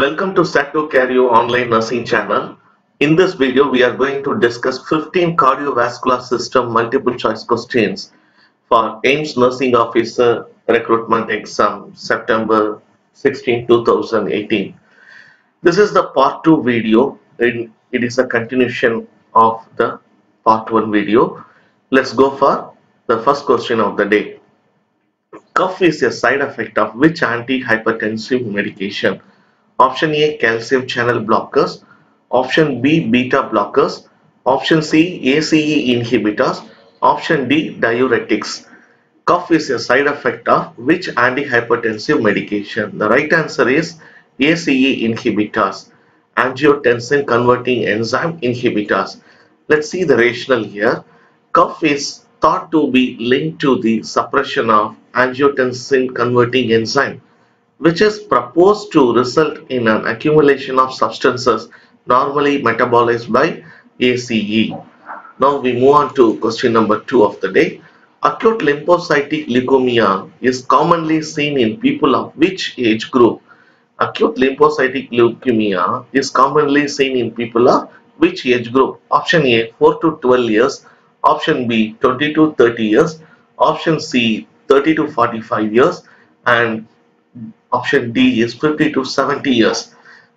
Welcome to Sat 2 Care U online nursing channel. In this video, we are going to discuss 15 cardiovascular system multiple choice questions for AIIMS nursing officer recruitment exam September 16, 2018. This is the part 2 video. It, it is a continuation of the part 1 video. Let's go for the first question of the day. Cough is a side effect of which antihypertensive medication? Option A calcium channel blockers, option B beta blockers, option C ACE inhibitors, option D diuretics. Cough is a side effect of which antihypertensive medication? The right answer is ACE inhibitors, angiotensin converting enzyme inhibitors. Let's see the rationale here. Cough is thought to be linked to the suppression of angiotensin converting enzyme which is proposed to result in an accumulation of substances normally metabolized by ACE. Now we move on to question number 2 of the day. Acute lymphocytic leukemia is commonly seen in people of which age group? Acute lymphocytic leukemia is commonly seen in people of which age group? Option A 4 to 12 years, option B 20 to 30 years, option C 30 to 45 years and Option D is 50 to 70 years.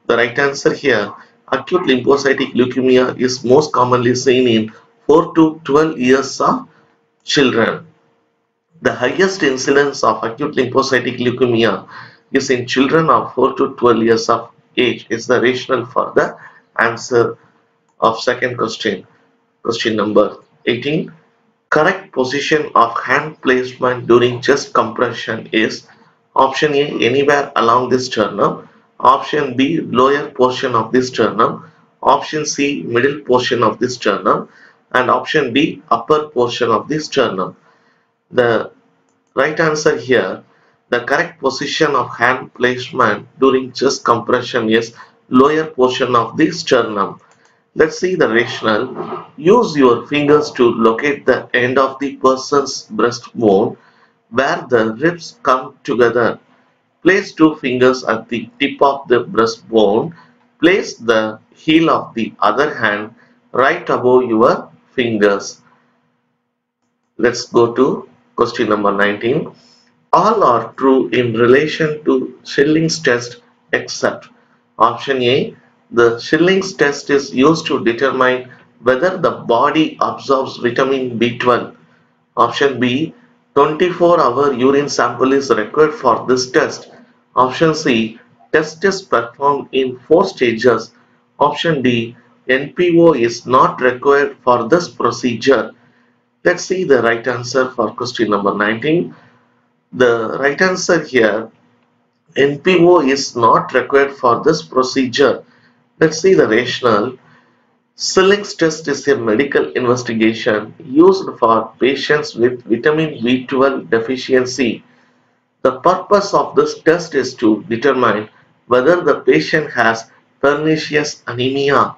The right answer here, acute lymphocytic leukemia is most commonly seen in 4 to 12 years of children. The highest incidence of acute lymphocytic leukemia is in children of 4 to 12 years of age is the rationale for the answer of second question. Question number 18. Correct position of hand placement during chest compression is Option A anywhere along this sternum. Option B lower portion of this sternum. Option C middle portion of this sternum. And option D upper portion of this sternum. The right answer here the correct position of hand placement during chest compression is lower portion of the sternum. Let's see the rationale. Use your fingers to locate the end of the person's breastbone where the ribs come together. Place two fingers at the tip of the breastbone. Place the heel of the other hand right above your fingers. Let's go to question number 19. All are true in relation to Schilling's test except option A. The Schilling's test is used to determine whether the body absorbs vitamin B12. Option B. 24 hour urine sample is required for this test. Option C. Test is performed in 4 stages. Option D. NPO is not required for this procedure. Let's see the right answer for question number 19. The right answer here NPO is not required for this procedure. Let's see the rationale. Schilling's test is a medical investigation used for patients with vitamin B12 deficiency. The purpose of this test is to determine whether the patient has pernicious anemia.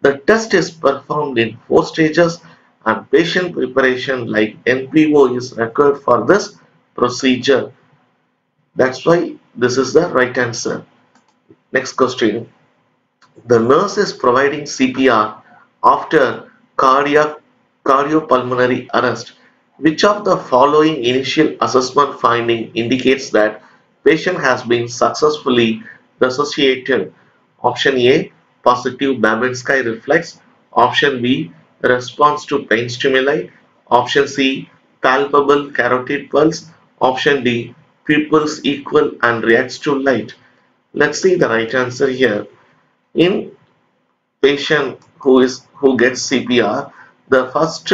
The test is performed in four stages and patient preparation like NPO is required for this procedure. That's why this is the right answer. Next question. The nurse is providing CPR after cardiac cardiopulmonary arrest. Which of the following initial assessment finding indicates that patient has been successfully resuscitated? Option A positive Babinski reflex. Option B response to pain stimuli. Option C palpable carotid pulse. Option D pupils equal and reacts to light. Let's see the right answer here in patient who is who gets CPR, the first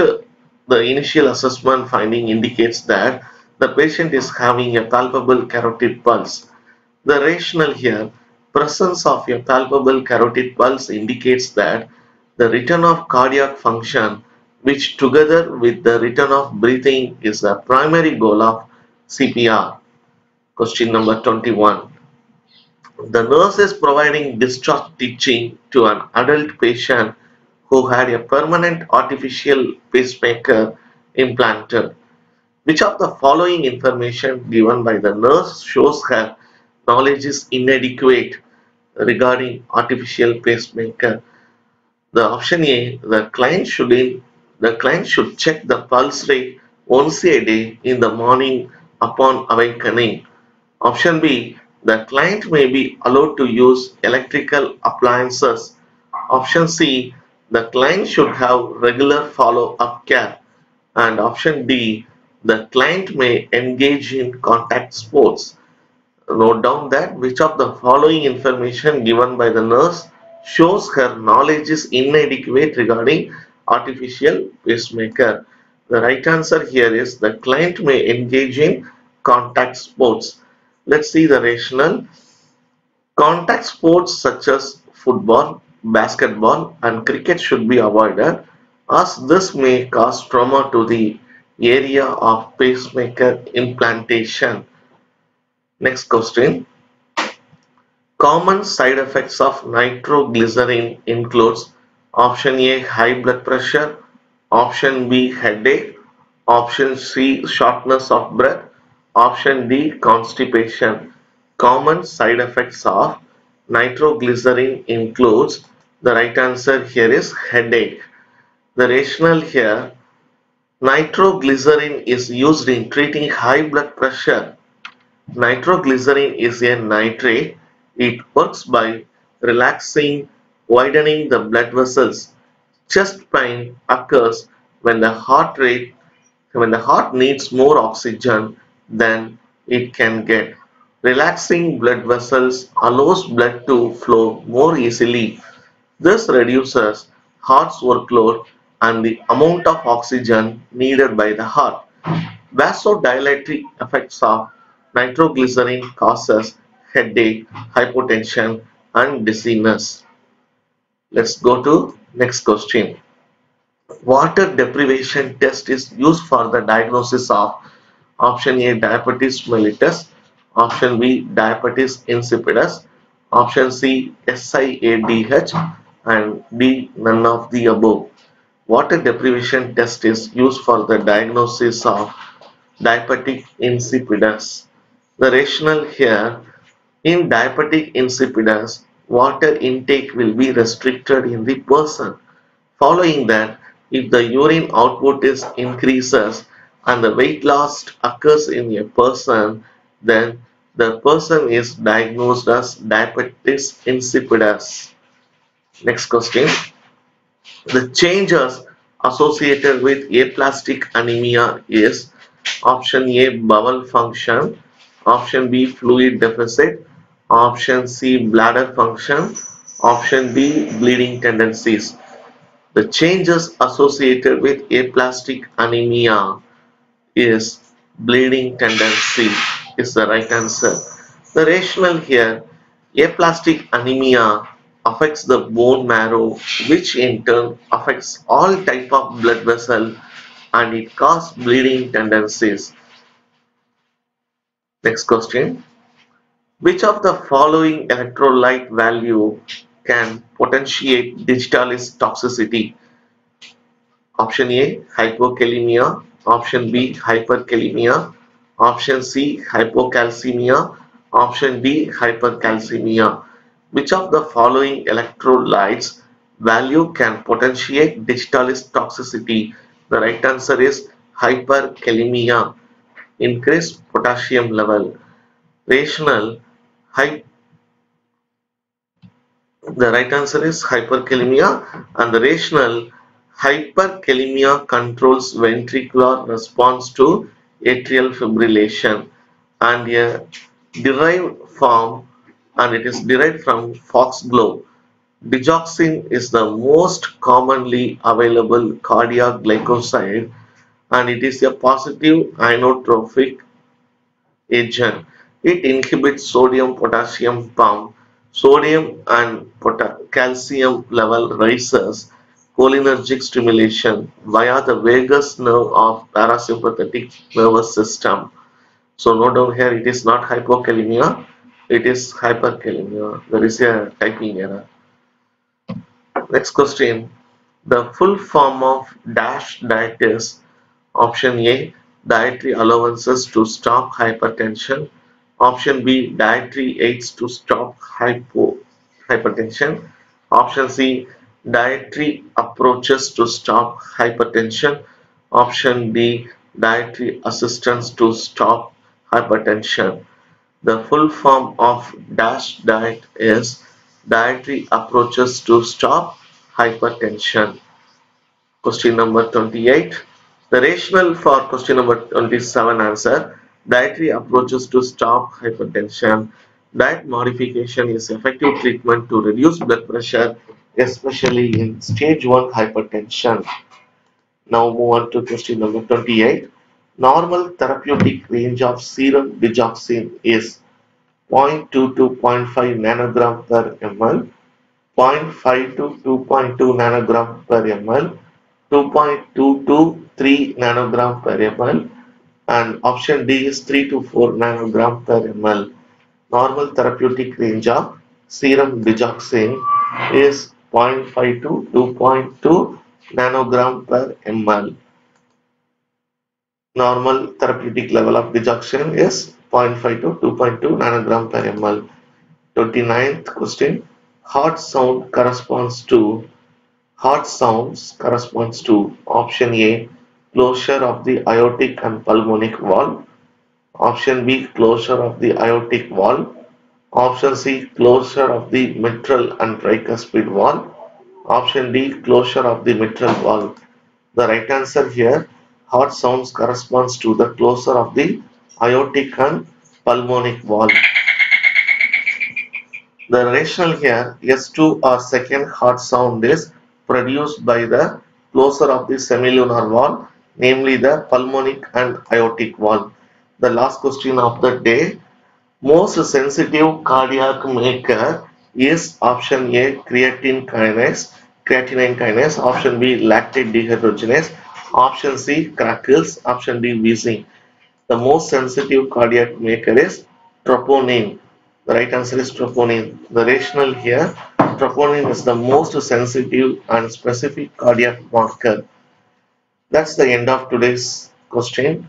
the initial assessment finding indicates that the patient is having a palpable carotid pulse. The rationale here, presence of a palpable carotid pulse indicates that the return of cardiac function which together with the return of breathing is the primary goal of CPR. Question number 21. The nurse is providing discharge teaching to an adult patient who had a permanent artificial pacemaker implanted. Which of the following information given by the nurse shows her knowledge is inadequate? regarding artificial pacemaker. The option A, the client should in, the client should check the pulse rate once a day in the morning upon awakening. Option B, the client may be allowed to use electrical appliances. Option C, the client should have regular follow-up care. And option D, the client may engage in contact sports. Note down that which of the following information given by the nurse shows her knowledge is inadequate regarding artificial pacemaker. The right answer here is the client may engage in contact sports. Let's see the rationale. Contact sports such as football, basketball and cricket should be avoided as this may cause trauma to the area of pacemaker implantation. Next question. Common side effects of nitroglycerin includes option A high blood pressure, option B headache, option C shortness of breath, option D constipation. Common side effects of nitroglycerin includes the right answer here is headache. The rationale here nitroglycerin is used in treating high blood pressure Nitroglycerin is a nitrate. It works by relaxing, widening the blood vessels. Chest pain occurs when the heart rate when the heart needs more oxygen than it can get. Relaxing blood vessels allows blood to flow more easily. This reduces heart's workload and the amount of oxygen needed by the heart. Vasodilatory effects of nitroglycerin causes headache, hypotension and dizziness. Let's go to next question. Water deprivation test is used for the diagnosis of option A diabetes mellitus, option B diabetes insipidus, option C SIADH and D none of the above. Water deprivation test is used for the diagnosis of diabetic insipidus. The rationale here, in diabetic insipidus, water intake will be restricted in the person. Following that, if the urine output is increases and the weight loss occurs in a person, then the person is diagnosed as diabetes insipidus. Next question. The changes associated with aplastic anemia is option A bowel function, option B fluid deficit, option C bladder function, option D bleeding tendencies. The changes associated with aplastic anemia is bleeding tendency is the right answer. The rationale here, aplastic anemia affects the bone marrow which in turn affects all type of blood vessel and it causes bleeding tendencies. Next question. Which of the following electrolyte value can potentiate digitalis toxicity? Option A hypokalemia, option B hyperkalemia, option C hypocalcemia, option D hypercalcemia. Which of the following electrolytes value can potentiate digitalis toxicity? The right answer is hyperkalemia increase potassium level. Rationale the right answer is hyperkalemia and the rationale hyperkalemia controls ventricular response to atrial fibrillation and a derived form and it is derived from foxglove. Digoxin is the most commonly available cardiac glycoside and it is a positive inotropic agent. It inhibits sodium potassium pump. Sodium and calcium level rises cholinergic stimulation via the vagus nerve of parasympathetic nervous system. So note down here it is not hypokalemia, it is hyperkalemia. There is a typing error. Next question. The full form of DASH diet is Option A dietary allowances to stop hypertension. Option B dietary aids to stop hypo hypertension. Option C, dietary approaches to stop hypertension. Option b dietary assistance to stop hypertension. The full form of DASH diet is dietary approaches to stop hypertension. Question number 28. The rationale for question number 27 answer dietary approaches to stop hypertension. Diet modification is effective treatment to reduce blood pressure especially in stage 1 hypertension. Now move on to question number 28. Normal therapeutic range of serum digoxin is 0.2 to 0.5 nanogram per ml, 0.5 to 2.2 nanogram per ml, 2.2 to 3 nanogram per ml, and option D is 3 to 4 nanogram per ml. Normal therapeutic range of serum digoxin is 0.5 to 2.2 nanogram per ml. Normal therapeutic level of digoxin is 0.5 to 2.2 nanogram per ml. 29th question. Heart sound corresponds to heart sounds corresponds to option A closure of the aortic and pulmonic valve. Option B closure of the aortic valve. Option C closure of the mitral and tricuspid valve. Option D closure of the mitral valve. The right answer here heart sounds corresponds to the closure of the aortic and pulmonic valve. The rationale here S2 or second heart sound is produced by the closure of the semilunar valve namely the pulmonic and aortic valve. The last question of the day most sensitive cardiac maker is option A creatine kinase creatinine kinase option B lactate dehydrogenase option C crackles option D wheezing the most sensitive cardiac maker is troponin. The right answer is troponin. The rationale here troponin is the most sensitive and specific cardiac marker. That's the end of today's question.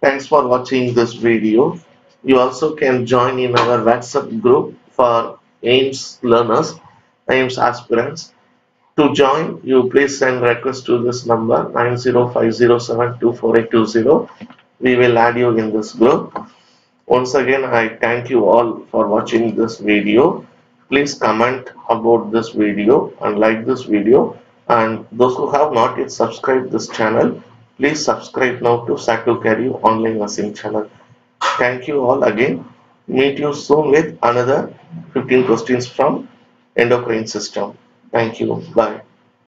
Thanks for watching this video you also can join in our whatsapp group for AIIMS learners AIIMS aspirants. To join you please send request to this number 905072480 we will add you in this group. Once again i thank you all for watching this video. Please comment about this video and like this video. And those who have not yet subscribed this channel please subscribe now to Sat 2 Care U online nursing channel thank you all again. Meet you soon with another 15 questions from endocrine system. Thank you. Bye